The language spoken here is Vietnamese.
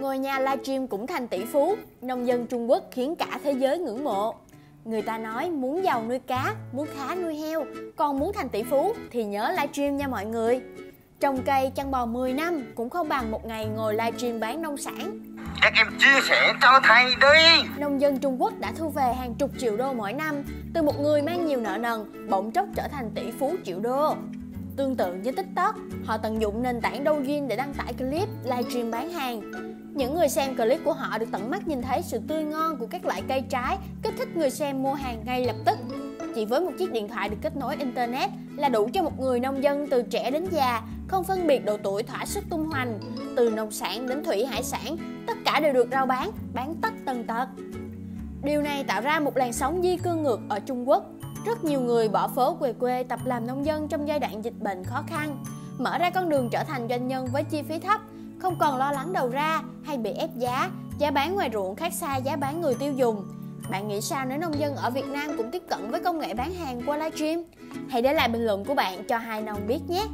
Ngôi nhà livestream cũng thành tỷ phú, nông dân Trung Quốc khiến cả thế giới ngưỡng mộ. Người ta nói muốn giàu nuôi cá, muốn khá nuôi heo, còn muốn thành tỷ phú thì nhớ livestream nha mọi người. Trồng cây chăn bò 10 năm cũng không bằng một ngày ngồi livestream bán nông sản. Các em chia sẻ cho thầy đi Nông dân Trung Quốc đã thu về hàng chục triệu đô mỗi năm từ một người mang nhiều nợ nần, bỗng chốc trở thành tỷ phú triệu đô. Tương tự như TikTok, họ tận dụng nền tảng Douyin để đăng tải clip livestream bán hàng. Những người xem clip của họ được tận mắt nhìn thấy sự tươi ngon của các loại cây trái, kích thích người xem mua hàng ngay lập tức. Chỉ với một chiếc điện thoại được kết nối internet là đủ cho một người nông dân từ trẻ đến già, không phân biệt độ tuổi thỏa sức tung hoành, từ nông sản đến thủy hải sản, tất cả đều được rao bán, bán tất tần tật. Điều này tạo ra một làn sóng di cư ngược ở Trung Quốc. Rất nhiều người bỏ phố về quê tập làm nông dân trong giai đoạn dịch bệnh khó khăn, mở ra con đường trở thành doanh nhân với chi phí thấp, không còn lo lắng đầu ra hay bị ép giá, giá bán ngoài ruộng khác xa giá bán người tiêu dùng. Bạn nghĩ sao nếu nông dân ở Việt Nam cũng tiếp cận với công nghệ bán hàng qua livestream? Hãy để lại bình luận của bạn cho hai nông biết nhé!